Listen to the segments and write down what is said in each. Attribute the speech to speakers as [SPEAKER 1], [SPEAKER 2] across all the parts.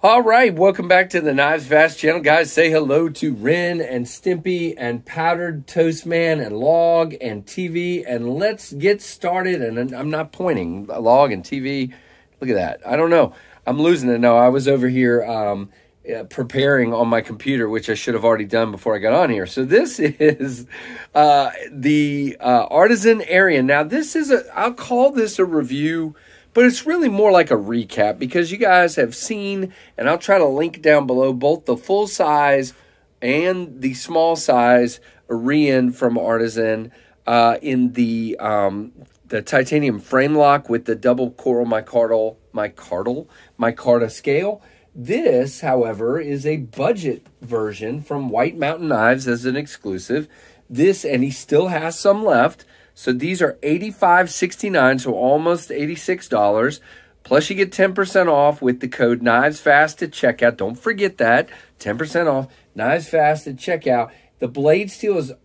[SPEAKER 1] All right, welcome back to the Knives Fast channel. Guys, say hello to Ren and Stimpy and Powdered Toast Man and Log and TV. And let's get started. And I'm not pointing, Log and TV. Look at that. I don't know. I'm losing it. No, I was over here um, uh, preparing on my computer, which I should have already done before I got on here. So this is uh, the uh, Artisan Arion. Now, this is a, I'll call this a review but it's really more like a recap because you guys have seen, and I'll try to link down below both the full size and the small size Arion from Artisan uh, in the um, the titanium frame lock with the double coral micartal micartal micarta scale. This, however, is a budget version from White Mountain Knives as an exclusive. This, and he still has some left. So these are $85.69, so almost $86. Plus you get 10% off with the code Knives Fast at checkout. Don't forget that. 10% off. Knives Fast at checkout. The blade steel is AR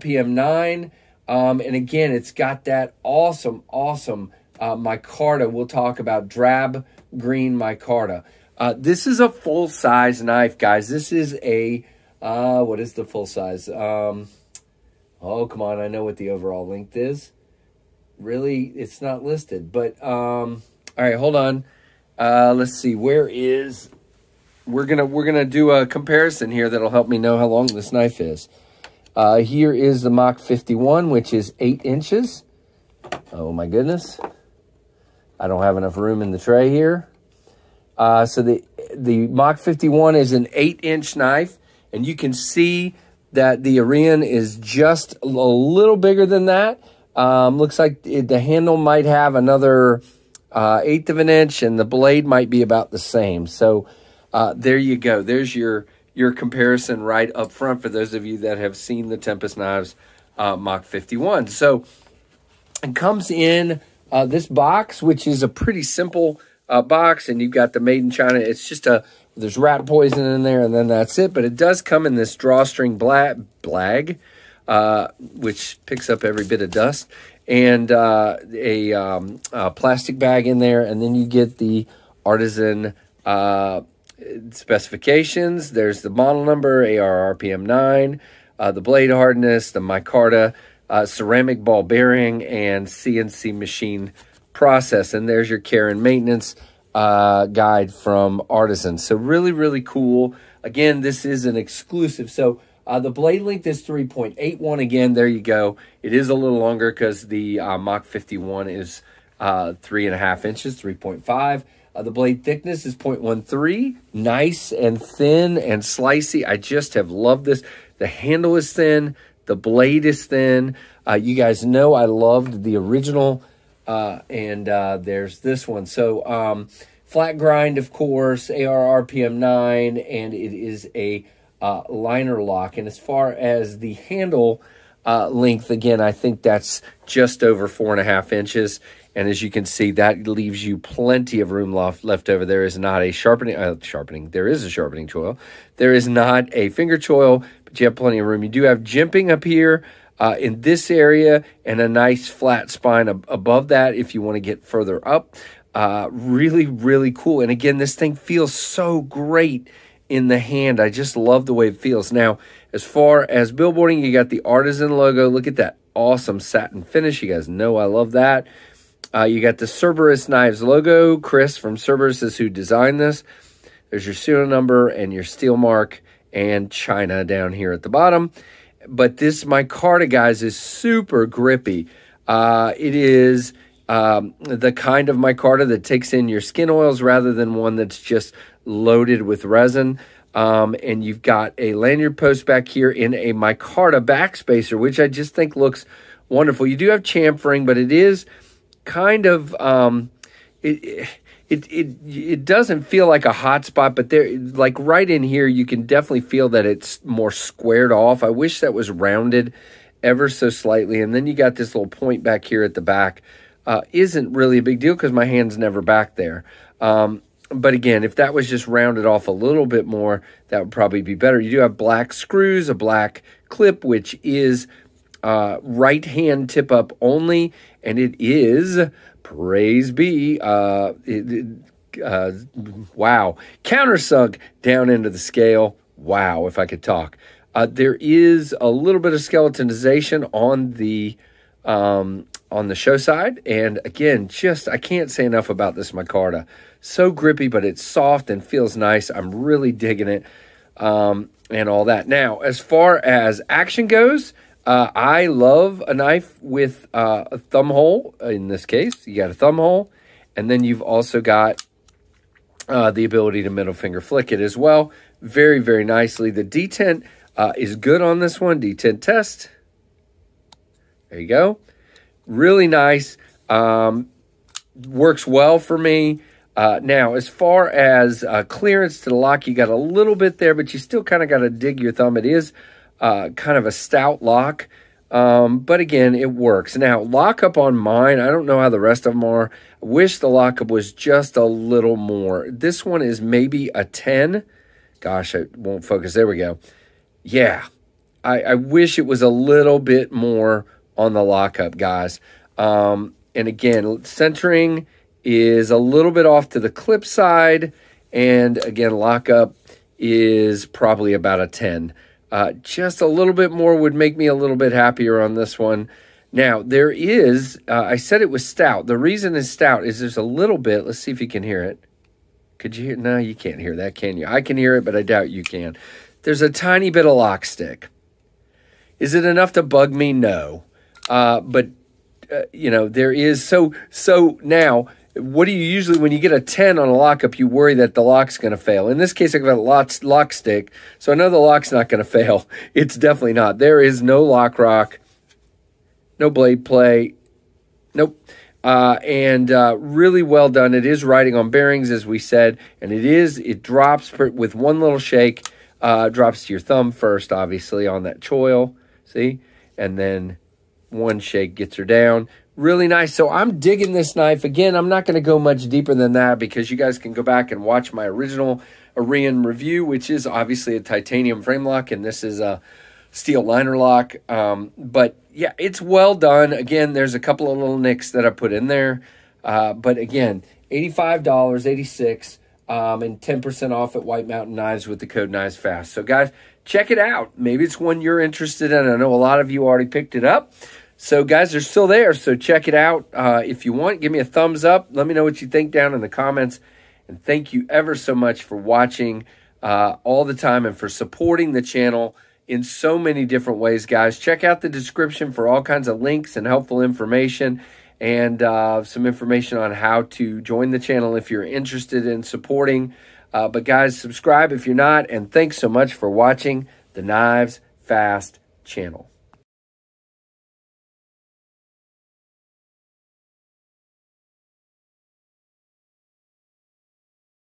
[SPEAKER 1] RPM 9. Um, and again, it's got that awesome, awesome uh, micarta. We'll talk about drab green micarta. Uh, this is a full-size knife, guys. This is a, uh, what is the full size? Um, Oh, come on. I know what the overall length is. Really, it's not listed. But, um, all right, hold on. Uh, let's see. Where is... We're gonna we're gonna do a comparison here that'll help me know how long this knife is. Uh, here is the Mach 51, which is eight inches. Oh my goodness! I don't have enough room in the tray here. Uh, so the the Mach 51 is an eight inch knife, and you can see that the Arion is just a little bigger than that. Um, looks like the handle might have another uh, eighth of an inch, and the blade might be about the same. So uh, there you go. There's your your comparison right up front for those of you that have seen the Tempest Knives uh, Mach 51. So it comes in uh, this box, which is a pretty simple uh, box, and you've got the Made in China. It's just a there's rat poison in there, and then that's it. But it does come in this drawstring bla blag, uh, which picks up every bit of dust, and uh, a, um, a, plastic bag in there, and then you get the artisan uh, specifications. There's the model number, AR RPM 9, uh, the blade hardness, the micarta, uh, ceramic ball bearing, and CNC machine process. And there's your care and maintenance uh, guide from Artisan. So really, really cool. Again, this is an exclusive. So uh, the blade length is 3.81. Again, there you go. It is a little longer because the uh, Mach 51 is uh, three and a half inches, 3.5. Uh, the blade thickness is 0.13. Nice and thin and slicey. I just have loved this. The handle is thin. The blade is thin. Uh, you guys know I loved the original uh, and uh, there's this one. So um, flat grind, of course, AR RPM 9, and it is a uh, liner lock. And as far as the handle uh, length, again, I think that's just over four and a half inches. And as you can see, that leaves you plenty of room left, left over. There is not a sharpening, uh, sharpening, there is a sharpening choil. There is not a finger choil, but you have plenty of room. You do have jimping up here, uh, in this area and a nice flat spine ab above that if you want to get further up. Uh, really, really cool. And again, this thing feels so great in the hand. I just love the way it feels. Now, as far as billboarding, you got the Artisan logo. Look at that awesome satin finish. You guys know I love that. Uh, you got the Cerberus Knives logo. Chris from Cerberus is who designed this. There's your serial number and your steel mark and China down here at the bottom but this micarta, guys, is super grippy. Uh, it is um, the kind of micarta that takes in your skin oils rather than one that's just loaded with resin. Um, and you've got a lanyard post back here in a micarta backspacer, which I just think looks wonderful. You do have chamfering, but it is kind of um, it, it it it it doesn't feel like a hot spot, but there like right in here you can definitely feel that it's more squared off. I wish that was rounded ever so slightly. And then you got this little point back here at the back. Uh, isn't really a big deal because my hand's never back there. Um, but again, if that was just rounded off a little bit more, that would probably be better. You do have black screws, a black clip, which is uh, right hand tip up only, and it is praise be, uh, uh, wow. Countersunk down into the scale. Wow, if I could talk. Uh, there is a little bit of skeletonization on the um, on the show side, and again, just I can't say enough about this micarta. So grippy, but it's soft and feels nice. I'm really digging it, um, and all that. Now, as far as action goes, uh, I love a knife with uh, a thumb hole. In this case, you got a thumb hole, and then you've also got uh, the ability to middle finger flick it as well. Very, very nicely. The detent uh, is good on this one. detent test. There you go. Really nice. Um, works well for me. Uh, now, as far as uh, clearance to the lock, you got a little bit there, but you still kind of got to dig your thumb. It is uh, kind of a stout lock, um, but again, it works. Now, lockup on mine, I don't know how the rest of them are. I wish the lockup was just a little more. This one is maybe a 10. Gosh, I won't focus. There we go. Yeah, I, I wish it was a little bit more on the lockup, guys. Um, and again, centering is a little bit off to the clip side. And again, lockup is probably about a 10. Uh, just a little bit more would make me a little bit happier on this one. Now, there is, uh, I said it was stout. The reason it's stout is there's a little bit, let's see if you can hear it. Could you hear? No, you can't hear that, can you? I can hear it, but I doubt you can. There's a tiny bit of lock stick. Is it enough to bug me? No. Uh, but, uh, you know, there is, so, so now, what do you usually when you get a 10 on a lockup you worry that the lock's going to fail. In this case i've got a lock, lock stick so i know the lock's not going to fail. It's definitely not. There is no lock rock no blade play nope. Uh, and uh, really well done. It is riding on bearings as we said and it is it drops with one little shake uh, drops to your thumb first obviously on that choil see? And then one shake gets her down really nice. So I'm digging this knife. Again, I'm not going to go much deeper than that because you guys can go back and watch my original Arion review, which is obviously a titanium frame lock, and this is a steel liner lock. Um, but yeah, it's well done. Again, there's a couple of little nicks that I put in there. Uh, but again, $85, 86 um, and 10% off at White Mountain Knives with the code Knives Fast. So guys, check it out. Maybe it's one you're interested in. I know a lot of you already picked it up. So, guys, they're still there. So, check it out. Uh, if you want, give me a thumbs up. Let me know what you think down in the comments. And thank you ever so much for watching uh, all the time and for supporting the channel in so many different ways, guys. Check out the description for all kinds of links and helpful information and uh, some information on how to join the channel if you're interested in supporting. Uh, but, guys, subscribe if you're not. And thanks so much for watching the Knives Fast channel.